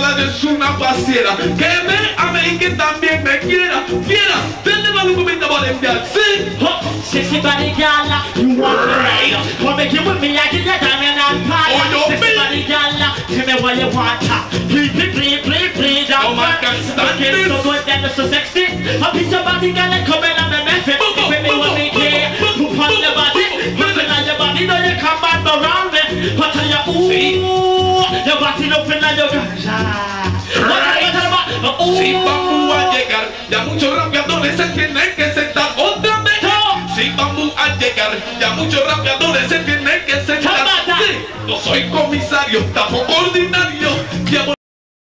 hablar es una pasiera. Que me ame y que también me quiera. Quiera, denle más documento para enviar. Sí. Sexy body girl, you want me right. Come make you with me, I give you diamond and pearl Oh, you Sexy body girl, tell me what you want Please, please, please, please, Oh, my God, stop this. so good and so sexy. A piece of body girl, come in and make me Boom, boom, With me, what me care Poop on your body, looking on your body Know you come back around me But tell you, ooh Your body looking like your ganja Si vamos a llegar, ya muchos rapeadores se tienen que sentar otra vez. Si vamos a llegar, ya muchos rapeadores se tienen que sentar. Sí, no soy comisario.